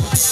Yes.